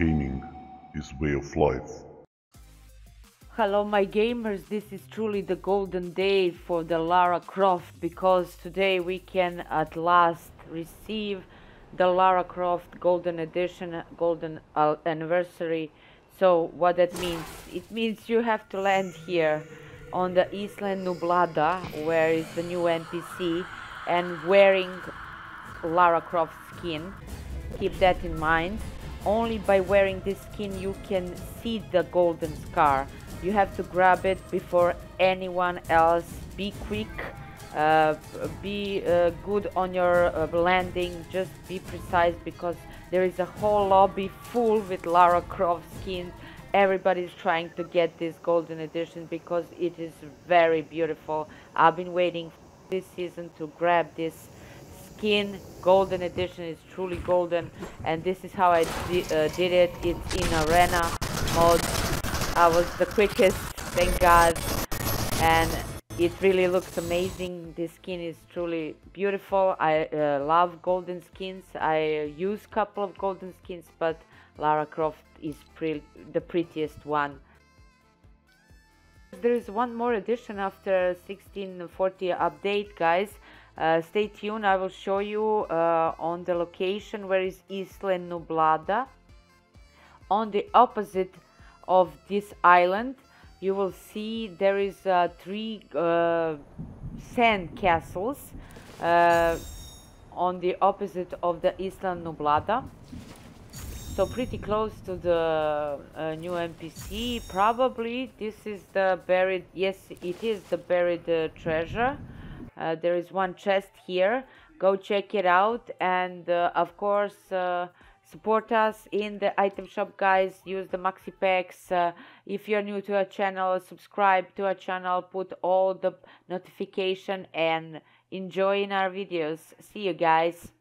Is way of life. Hello my gamers, this is truly the golden day for the Lara Croft because today we can at last receive the Lara Croft Golden Edition, Golden uh, Anniversary. So what that means? It means you have to land here on the Isla Nublada where is the new NPC and wearing Lara Croft skin. Keep that in mind. Only by wearing this skin you can see the golden scar. You have to grab it before anyone else. Be quick. Uh, be uh, good on your uh, landing. Just be precise because there is a whole lobby full with Lara Croft skins. Everybody's trying to get this golden edition because it is very beautiful. I've been waiting this season to grab this skin golden edition is truly golden and this is how I di uh, did it. It's in arena mode. I was the quickest thank god and it really looks amazing. This skin is truly beautiful. I uh, love golden skins. I use couple of golden skins but Lara Croft is pre the prettiest one. There is one more edition after 1640 update guys uh, stay tuned I will show you uh, on the location where is Isla Nublada. On the opposite of this island you will see there is uh, three uh, sand castles uh, on the opposite of the Isla Nublada. So pretty close to the uh, new NPC probably this is the buried yes it is the buried treasure uh, there is one chest here. Go check it out. And uh, of course uh, support us in the item shop guys. Use the maxi packs. Uh, if you're new to our channel subscribe to our channel. Put all the notification and enjoy in our videos. See you guys